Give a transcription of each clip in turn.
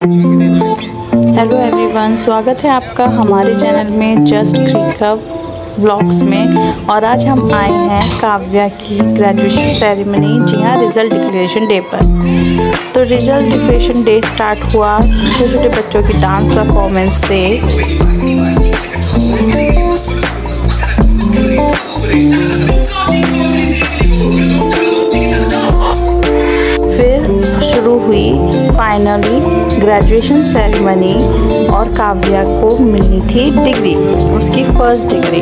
Hello everyone स्वागत है आपका हमारे चैनल में जस्ट क्रिका व्लॉग्स में। और आज हम आए हैं काव्या की ग्रेजुएशन सेरेमनी जी हाँ रिज़ल्ट डिक्लेरेशन डे पर। तो रिज़ल्ट डिक्लेरेशन डे स्टार्ट हुआ छोटे छोटे बच्चों की डांस परफॉर्मेंस से। फिर शुरू हुई फाइनली ग्रेजुएशन सेरेमनी और काव्या को मिली थी डिग्री उसकी फ़र्स्ट डिग्री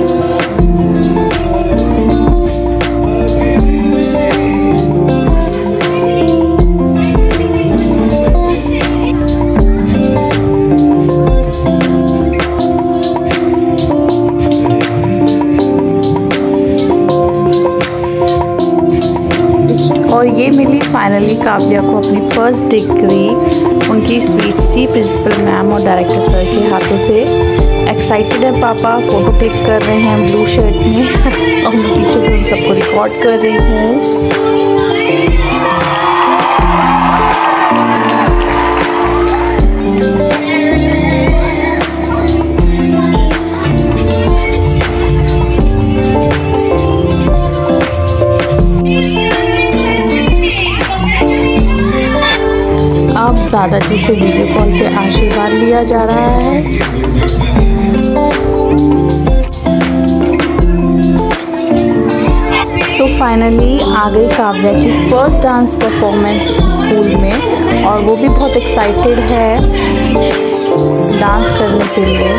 फाइनली काव्या को अपनी फ़र्स्ट डिग्री उनकी स्वीट सी प्रिंसिपल मैम और डायरेक्टर सर के हाथों से एक्साइटेड है पापा फ़ोटो टेक कर रहे हैं ब्लू शर्ट में। और मैं पीछे से उन सबको रिकॉर्ड कर रही हूँ। दादाजी से वीडियो कॉल पे आशीर्वाद लिया जा रहा है। सो फाइनली आ गई काव्या की फ़र्स्ट डांस परफॉर्मेंस स्कूल में, और वो भी बहुत एक्साइटेड है डांस करने के लिए।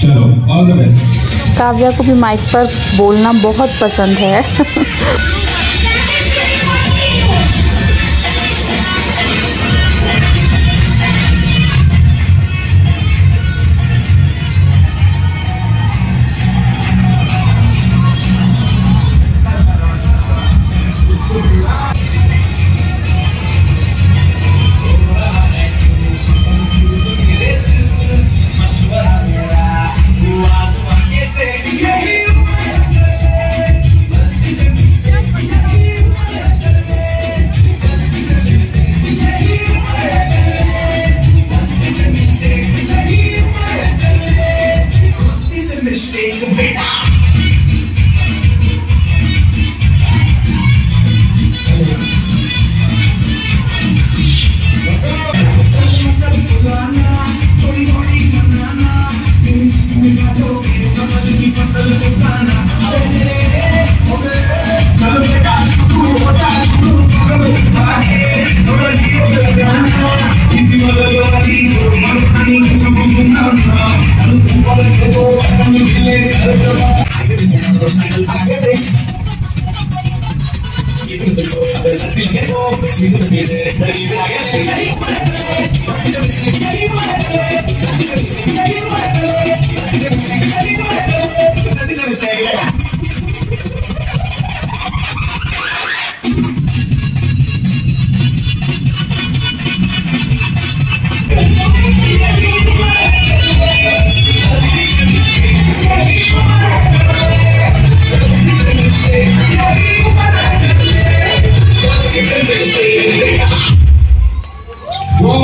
चलो काव्या को भी माइक पर बोलना बहुत पसंद है। mistake, beta. Even the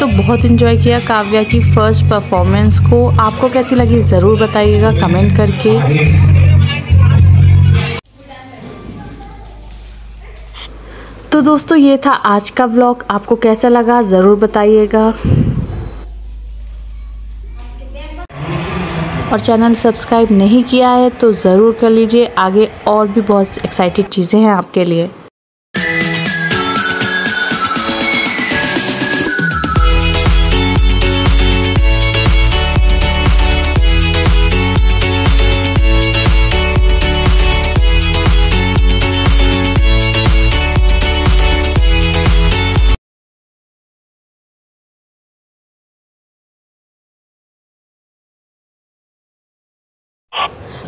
तो बहुत इन्जॉय किया काव्या की फ़र्स्ट परफॉर्मेंस को। आपको कैसी लगी ज़रूर बताइएगा कमेंट करके। तो दोस्तों, ये था आज का व्लॉग आपको कैसा लगा ज़रूर बताइएगा। और चैनल सब्सक्राइब नहीं किया है तो ज़रूर कर लीजिए। आगे और भी बहुत एक्साइटेड चीज़ें हैं आपके लिए।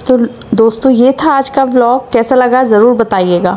तो दोस्तों ये था आज का व्लॉग कैसा लगा ज़रूर बताइएगा।